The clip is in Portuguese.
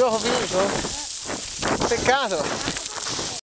cachorro vindo. Pecado.